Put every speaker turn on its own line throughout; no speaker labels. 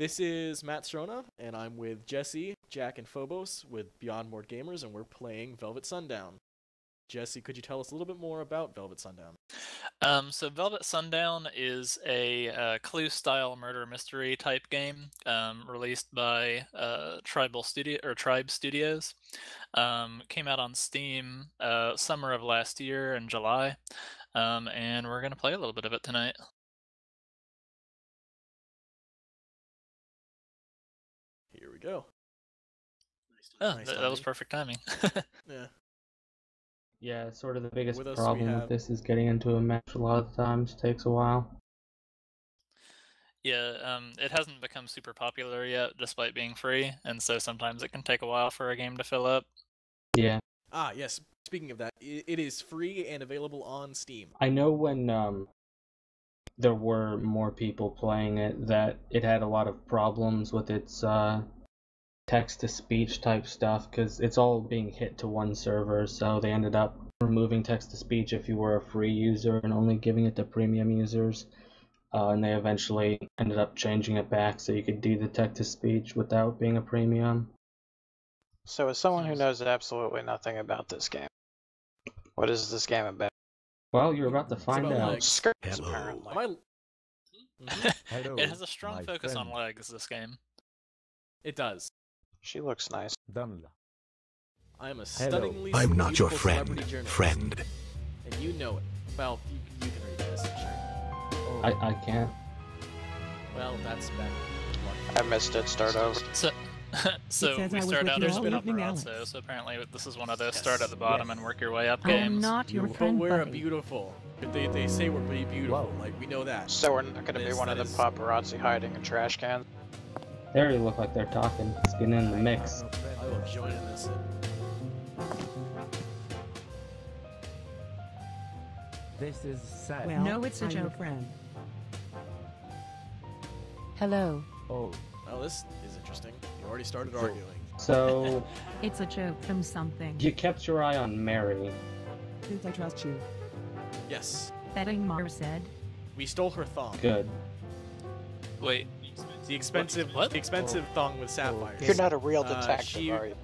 This is Matt Sarona, and I'm with Jessie, Jak, and Phobos with Beyond Bored Gamers, and we're playing Velvet Sundown. Jessie, could you tell us a little bit more about Velvet Sundown?
Um, so Velvet Sundown is a uh, Clue-style murder mystery type game um, released by uh, Tribal Studio or Tribe Studios. Um, came out on Steam uh, summer of last year in July, um, and we're gonna play a little bit of it tonight.
We go.
Oh,
Nice
th- that was perfect timing.
Yeah.
Yeah, sort of the biggest
With
problem
have-
with this is getting into a match a lot of the times takes a while.
yeah, um, it hasn't become super popular yet, despite being free, and so sometimes it can take a while for a game to fill up.
Yeah.
Ah, yes. Speaking of that, it is free and available on Steam.
I know when um there were more people playing it that it had a lot of problems with its uh text to speech type stuff cuz it's all being hit to one server so they ended up removing text to speech if you were a free user and only giving it to premium users. Uh, and they eventually ended up changing it back so you could do the text to speech without being a premium.
So, as someone who knows absolutely nothing about this game, what is this game about?
Well, you're about to find
about
out.
legs.
Skirts,
Hello.
apparently.
Am I... Mhm.
Hello,
it has a strong
my
focus on legs. This game.
It does.
She looks nice.
Damla.
I am a
Hello.
stunningly
I'm not your friend, friend.
And you know it. Well, you, you can read this, sure. Oh,
I, I can't.
well, that's bad.
I missed it. Start over.
So, so we start out
you
as
all
been
evening,
also, so apparently this is one of those
Yes,
start at the bottom
yes.
and work your way up
I am
games.
not your
But
friend,
we're
buddy.
beautiful. They, they say we're pretty beautiful.
Wow.
Like, we know that.
So we're not going to be one of the
is-
paparazzi hiding in trash cans.
They already look like they're talking. Let's get in the mix.
I love joining this.
This is sad.
Well, no, it's a joke. Friend.
Hello.
Oh,
Well, this is interesting. You already started
So-
arguing.
So
It's a joke from something.
you kept your eye on Mary.
Since I trust you.
Yes.
That Ingmar said.
We stole her thong.
Good.
Wait,
The expensive,
What?
the expensive thong with sapphires.
You're not a real
Uh,
detective,
she-
are you?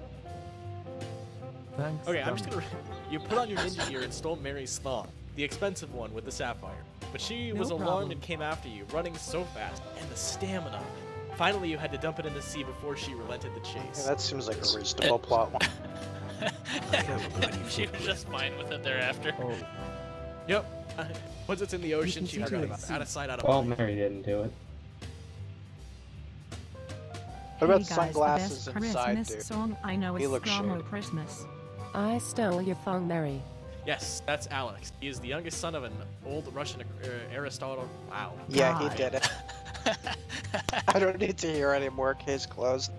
thanks.
Okay, I'm just gonna. You put on your ninja gear and stole Mary's thong, the expensive one with the sapphire. But she was alarmed
problem.
and came after you, running so fast, and the stamina. Finally, you had to dump it in the sea before she relented the
Yeah,
chase.
that seems like a reasonable plot line.
have a bloody
she was just fine with it thereafter.
Oh,
Yep. Once it's in the ocean,
can
she
see
forgot about it. Out of sight, out of mind. Well.
Mary didn't do it.
What about
hey guys,
sunglasses
the best
inside,
Christmas
dude?
song I know
He
is
looks
Stromo
shady.
Christmas.
I stole your phone, Mary.
Yes, that's Alex. He is the youngest son of an old Russian uh, Aristotle. Wow.
Yeah, he did it. I don't need to hear any more case closed.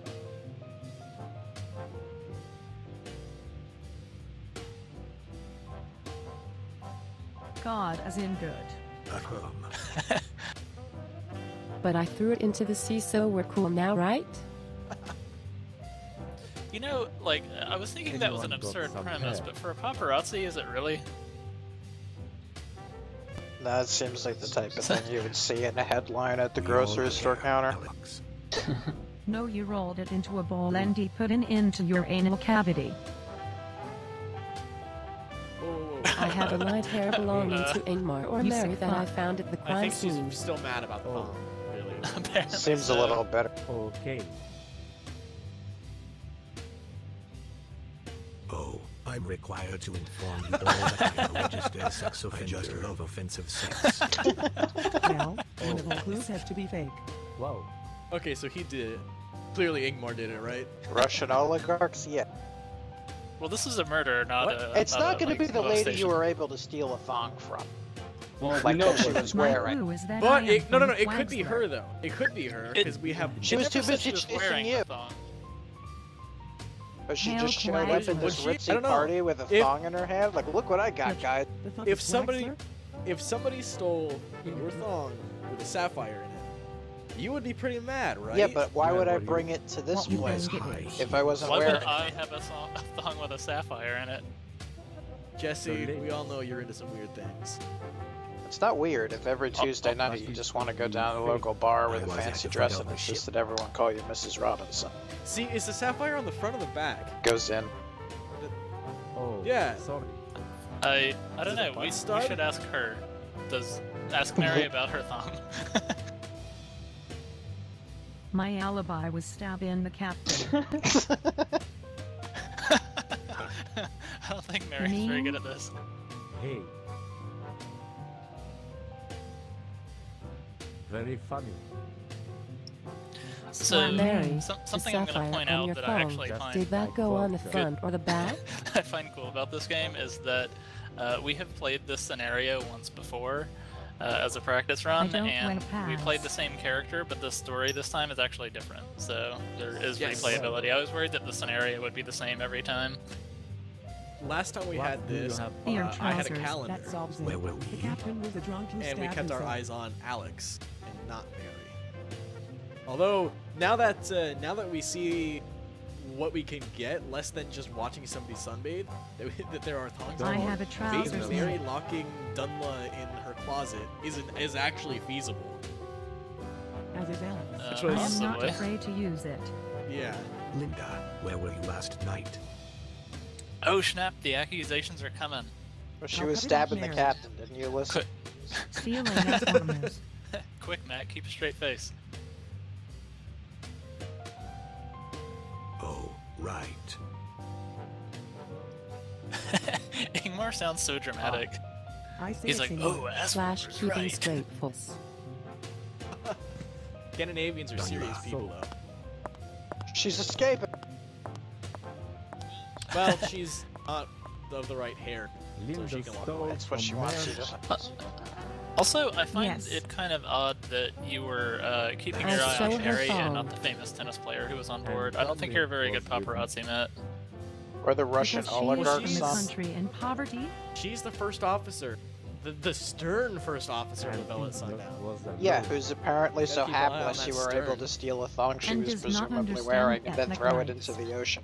God as in good.
Ahem.
But I threw it into the sea, so we're cool now, right?
You know, like I was thinking that was an absurd premise,
hair?
but for a paparazzi, is it really?
That seems like the type of thing you would see in a headline at the grocery store counter.
No, you rolled it into a ball and he put it into your anal cavity.
Whoa, whoa, whoa.
I have a light hair belonging to Ingmar or Mary that I found at the crime scene.
I
crime
think she's
scene.
still mad about the
Oh.
thong. Really.
Apparently
Seems a little better.
okay.
Required to inform you all that I am a registered sex offender. I just love offensive sex.
Well, one of the oh. clues has to be fake.
Wow.
Okay, so he did it. Clearly, Ingmar did it, right?
Russian oligarchs, yeah.
Well, this is a murder, not
What?
a.
It's
not,
not going
like,
to be the lady
molestation.
you were able to steal a thong from.
Well,
Like
we know
she was wearing.
clue is that
But it, no, no, no. It could be her though. It could be her because we have.
She was too busy
she was
chasing
wearing
you.
The.
But she
Hail
just showed up
Quags.
in this
she?
Ritzy party with a
If-
thong in her hand. Like, look what I got,
Which-
guys.
If somebody-
Waxler?
If somebody stole your thong with a sapphire in it, you would be pretty mad, right?
Yeah, but why
Yeah,
would I
what do you-
bring it to this
What
place
think it
High
is?
if I wasn't
Why
wearing
would? I have a, song, a thong with a sapphire in it?
Jessie,
we all know you're into some weird things.
It's not weird if every
Oh,
Tuesday
oh,
night you just want to go down to the local bar with a fancy dress and
of
insist that everyone call you Mrs. Robinson.
See, is the sapphire on the front or the back?
Goes in.
Oh,
Yeah.
Sorry.
I I don't
Is it a
know. We,
butt
we should ask her. Does ask Mary about her thumb?
My alibi was stabbing the captain.
I don't think Mary's very good at this.
Hey. Very funny.
So
Mary,
some, something I'm going
sapphire
to point
on
out
your
that
phone.
I actually
Just
find
Did that go on the front or the back?
I find cool about this game is that uh, we have played this scenario once before uh, as a practice run, and we played the same character, but the story this time is actually different. So there is
Yes.
replayability. I was worried that the scenario would be the same every time.
Last time we
What
had this,
have?
Your
uh, I had a calendar,
That solves it.
Where were
The
we?
captain was a drunk who
and we
stabbed
kept our eyes on Alex and not Mary. Although now that uh, now that we see what we can get, less than just watching somebody sunbathe, that, we, that there are thongs.
I
involved,
have a trousers
Mary locking Dunla in her closet isn't is actually feasible.
As is Alex.
Uh,
I
was-
am not afraid to use it.
Yeah.
Linda, where were you last night?
Oh snap! The accusations are coming.
Well, she
I'll
was
cut it out
stabbing the captain, didn't you listen?
Stealing informers.
Quick, Matt, keep a straight face.
Oh, right.
Ingmar sounds so dramatic.
Ah, I say
He's like,
in
oh, as
Slash keeping
right.
straight face.
Scandinavians are serious people, though.
She's escaping.
Well, she's not of the right hair.
Linda
she can walk
stole
away.
That's what she wants you
Mary.
to.
Also, I find
Yes.
it kind of odd that you were uh, keeping
I
your eye on
her
Mary and not the famous tennis player who was on board. I don't think you're a very good paparazzi, Matt.
Or the Russian
because
oligarch
is in a
son.
country in poverty.
She's the first officer, the the stern first officer of the
And
Sundown.
Yeah, who's apparently so
keep an eye on
hapless you
that
were able to steal a thong she
And
was presumably wearing and then
ethnic
throw it into the ocean.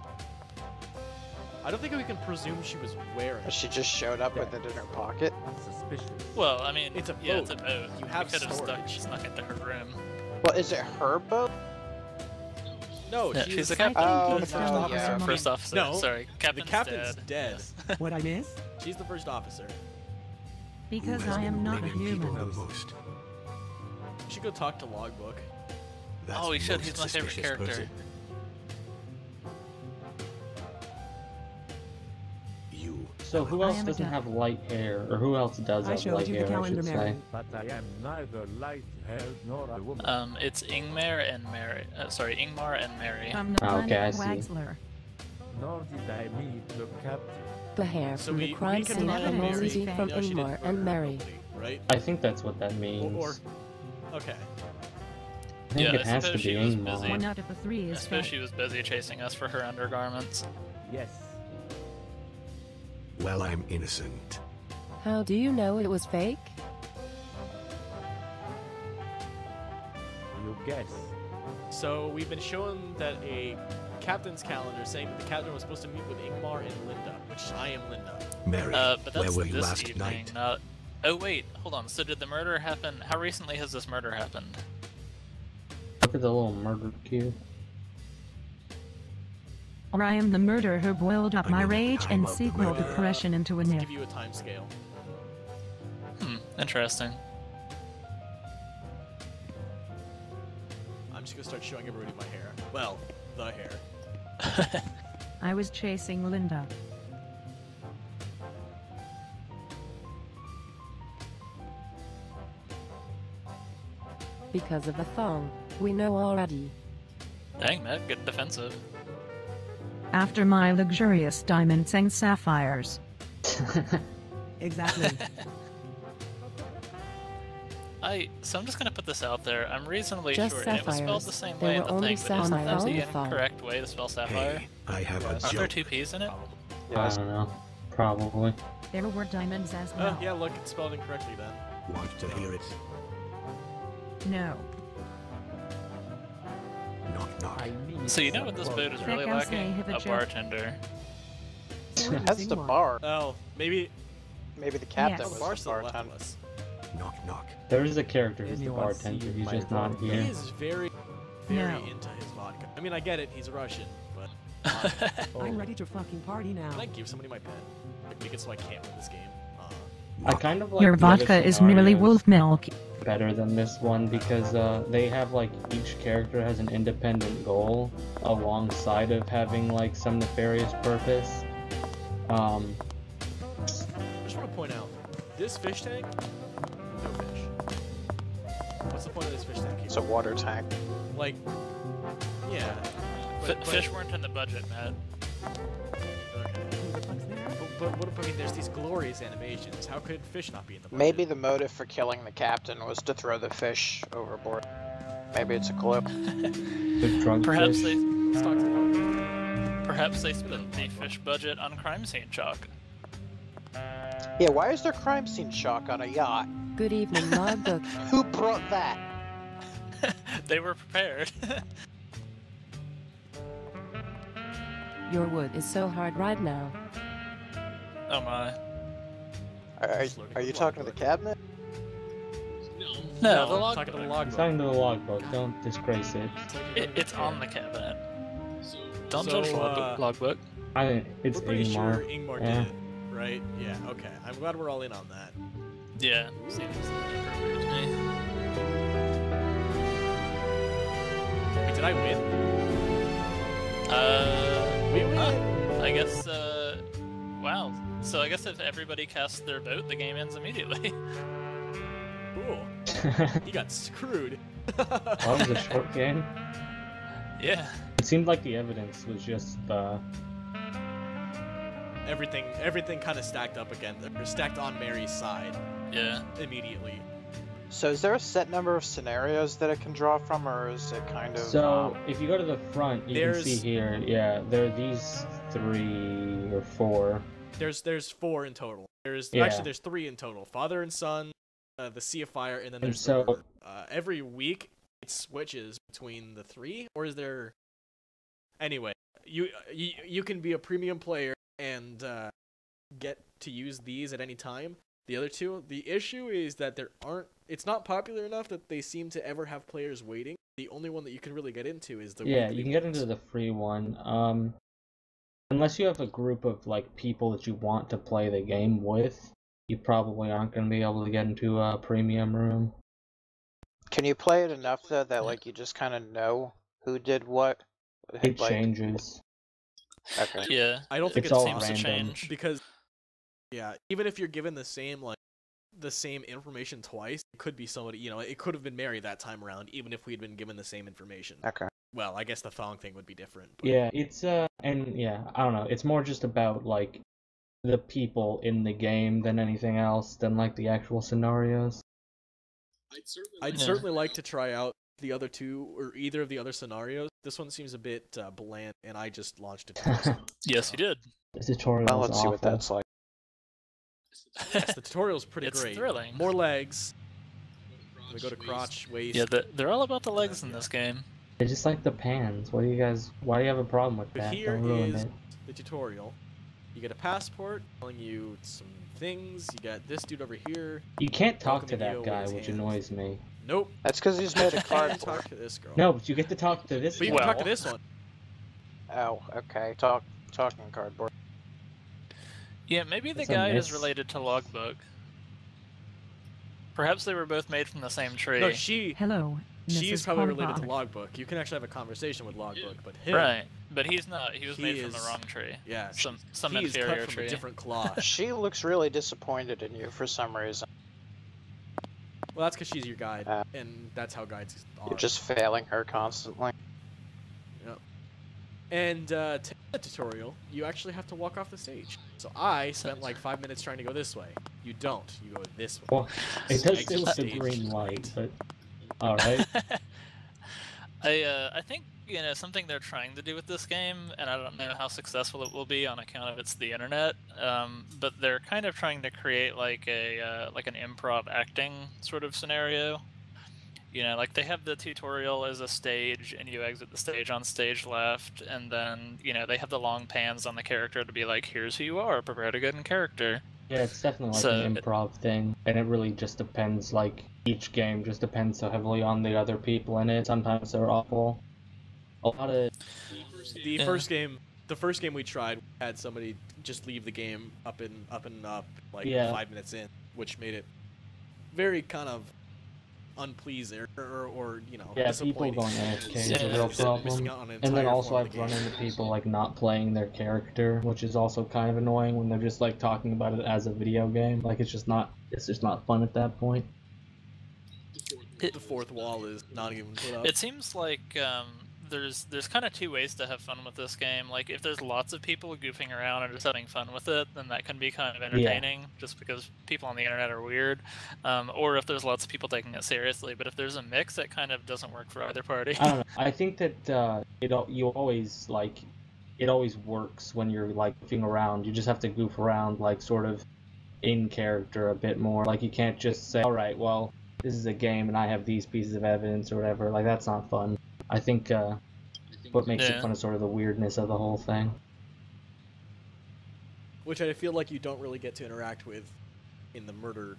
I don't think we can presume she was wearing.
But she just showed up with it in her pocket.
Suspicious.
Well, I mean,
It's a
yeah, it's a
boat.
boat.
You have
could have stuck,
storage.
snuck into her room.
Well, is it her boat?
No,
Yeah,
she's,
she's the captain.
think
Oh,
the first
with
officer.
her money.
First officer.
No,
sorry, captain's,
the captain's
dead.
dead.
Yes.
What I miss?
She's the first officer.
Because I am not a
blaming people
human.
the most?
We should go talk to Logbook.
That's
Oh, he
the
should. He's my favorite character.
person.
So who else doesn't have light hair, or who else does
I
have
showed
light
you the
hair? I
calendar,
should
Mary.
say.
But I am neither light-haired nor a woman.
Um, it's Ingmar and Mary. Uh, sorry, Ingmar and Mary.
From the
Oh, okay, I
planet
see.
Wagsler.
Nor did I meet the captain.
The hair
So
from
we,
the crime scene
rely
from
Mary.
From
No,
Ingmar and Mary.
right?
I think that's what that means.
or okay.
I think
Yeah,
it
I
has to be
she was
Ingmar.
busy.
One out of the three
I suppose she was busy chasing us for her undergarments.
Yes.
Well, I'm innocent.
How do you know it was fake?
You guess.
So we've been shown that a captain's calendar saying that the captain was supposed to meet with Ingmar and Linda, which I am Linda.
Mary,
Uh, but
where
that's
were you last
evening,
night?
not. Oh wait, hold on. So did the murder happen? How recently has this murder happened?
Look at the little murder cube.
Or I am the murderer who boiled up
I
my rage and sequel depression into a
Let's give you a time scale.
Hmm, interesting.
I'm just gonna start showing everybody my hair. Well, the hair.
I was chasing Linda.
Because of the thong. We know already.
Dang, Matt, get defensive.
After my luxurious diamonds and sapphires.
Exactly.
I so I'm just gonna put this out there. I'm reasonably
Just
sure, and it was spelled the same
They
way
were
the
only
thing, but isn't that
sapphires
the
the
incorrect way to spell sapphire?
Hey, I have a
Yes.
Aren't there two P's in it?
I don't know. Probably.
There were diamonds as
Oh,
well.
yeah, look, it's spelled incorrectly then.
Want to hear it?
No.
So you know what this
some
boat is really
out say
lacking?
have a
A bartender.
That's the bar.
Oh, maybe
Maybe the captain
Yes.
oh, the
was
bar's
the
to
bartender.
Knock, knock.
There is a character who's the
Anyone
bartender. He's just not
dog?
He
here.
is very, very
No.
into his vodka. I mean, I get it. He's a Russian, but
I'm ready to fucking party now.
can I give somebody my pen? Like, make it so I can't win this game. Uh,
I kind of like
Your vodka is merely wolf milk.
Better than this one because uh, they have like each character has an independent goal alongside of having like some nefarious purpose. Um,
I just want to point out, this fish tank, no fish. What's the point of this fish tank?
It's a water tank.
Like, yeah.
F-
But, but,
fish weren't in the budget, Matt.
Okay. But, but what if, I mean, there's these glorious animations. How could fish not be in the budget?
Maybe the motive for killing the captain was to throw the fish overboard. Maybe it's a clue.
the drunk
Perhaps
fish.
they
Let's talk to
perhaps they spent the fish budget on crime scene chalk.
Yeah, why is there crime scene chalk on a yacht?
Good evening, logbook.
Who brought that?
they were prepared.
Your wood is so hard right now.
Oh my.
Are, are, are you talking to the cabinet?
No, the
I'm
log.
talking to the
It's
logbook.
talking to the logbook. Don't disgrace it.
It, it's on the cabinet. Don't
So,
judge
uh,
logbook. logbook.
I it's
We're pretty
Ingmar.
sure Ingmar
Yeah.
did it, right? Yeah, okay. I'm glad we're all in on that.
Yeah, seems appropriate to me.
Wait, did I win?
Uh,
We win!
huh, I guess. Uh, wow. So I guess if everybody casts their vote, the game ends immediately.
Cool. He got screwed.
that was a short game.
yeah.
It seemed like the evidence was just uh,
everything everything kind of stacked up again. Or stacked on Mary's side
Yeah.
immediately.
So is there a set number of scenarios that it can draw from, or is it kind of...
So
um,
if you go to the front, you
There's-
can see here. Yeah, there are these three or four.
There's there's four in total. There's
Yeah.
actually there's three in total. Father and son, uh, the Sea of Fire, and then
And
there's
so-
the river. Uh, every week it switches between the three, or is there? Anyway, you you, you can be a premium player and uh, get to use these at any time. The other two, the issue is that there aren't. It's not popular enough that they seem to ever have players waiting. The only one that you can really get into is the
yeah, you can get into the free one. Um, unless you have a group of like people that you want to play the game with, you probably aren't going to be able to get into a premium room.
Can you play it enough, though, that, like, you just kind of know who did what?
It
like,
changes.
Okay.
Yeah.
I don't think
It's
it's,
all
seems to
random.
change.
because yeah, even if you're given the same like the same information twice, it could be somebody. You know, it could have been Mary that time around, even if we had been given the same information.
Okay.
Well, I guess the thong thing would be different. But
Yeah, it's uh, and yeah, I don't know. It's more just about like the people in the game than anything else, than like the actual scenarios.
I'd
Yeah.
certainly like to try out the other two or either of the other scenarios. This one seems a bit uh, bland, and I just launched it. twice.
Yes, you did.
The tutorial
Well,
is
let's see what that's like.
yes, the tutorial's pretty
It's
great.
thrilling.
More legs. We go to crotch, waist.
Yeah, the, they're all about the legs in this game.
They just like the pans. What do you guys? Why do you have a problem with that?
here
Don't ruin
is
it.
the tutorial. You get a passport telling you some things. You got this dude over here.
You can't talk to that guy, which
hands.
annoys me.
Nope.
That's because he's made
You
of
can't
cardboard.
talk to this girl.
No, but you get to talk to this
But you
guy.
can talk to this one.
Oh, okay. Talk, talking cardboard.
Yeah, maybe the
That's a
guide is related to Logbook. Perhaps they were both made from the same tree.
No, she
Hello,
she's
Mrs.
probably related to Logbook. You can actually have a conversation with Logbook, but him,
Right, but he's not. He was
He
made from the wrong tree.
yeah,
Some some
he is
inferior
cut from
tree.
a different cloth.
She looks really disappointed in you for some reason.
well, that's because she's your guide,
Uh,
and that's how guides are.
You're just failing her constantly. Yep.
And uh, to the tutorial, you actually have to walk off the stage. So I spent like five minutes trying to go this way. You don't. You go this way.
Well, it does
Exit
say with the green light, but all right.
I uh, I think you know something they're trying to do with this game, and I don't know how successful it will be on account of it's the internet. Um, but they're kind of trying to create like a uh, like an improv acting sort of scenario. You know, like they have the tutorial as a stage, and you exit the stage on stage left, and then you know they have the long pans on the character to be like, "Here's who you are. Prepare to get in character."
Yeah, it's definitely like
So
an improv thing, and it really just depends. Like each game just depends so heavily on the other people in it. Sometimes they're awful. A lot of
The
Yeah.
first game, the first game we tried had somebody just leave the game up and up and up like
Yeah.
five minutes in, which made it very kind of unpleasing or, or, or you know
yeah, people going AFK is a real problem.
missing out on an
And then also I've
the
run into people like not playing their character, which is also kind of annoying when they're just like talking about it as a video game. Like it's just not it's just not fun at that point.
The fourth wall is not even put up.
It seems like um, there's there's kind of two ways to have fun with this game. Like if there's lots of people goofing around and just having fun with it, then that can be kind of entertaining, just because people on the internet are weird. Um, or if there's lots of people taking it seriously. But if there's a mix, it kind of doesn't work for either party.
I don't know. I think that uh, it you always like it always works when you're like goofing around. You just have to goof around like sort of in character a bit more. Like you can't just say, "All right, well, this is a game and I have these pieces of evidence or whatever." Like that's not fun. I think uh, what makes
Yeah.
it fun is sort of the weirdness of the whole thing.
which I feel like you don't really get to interact with in the murder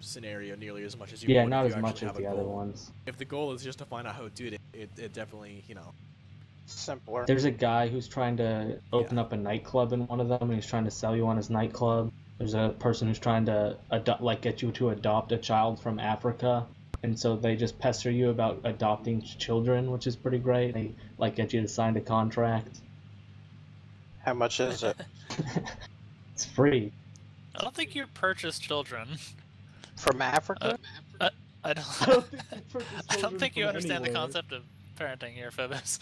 scenario nearly as much as you
Yeah,
would
not
if
as
you
much as
have a
the other
goal.
ones.
If the goal is just to find out who did it, it, it definitely you know
Simpler.
There's a guy who's trying to open up a nightclub in one of them, and he's trying to sell you on his nightclub. There's a person who's trying to adopt, like, get you to adopt a child from Africa, and so they just pester you about adopting children, which is pretty great. They like get you to sign a contract.
How much is it?
it's free.
I don't think you purchase children.
From Africa?
Uh, uh, I don't.
I don't think you
I don't think you
from
understand the concept of parenting here, Phobos.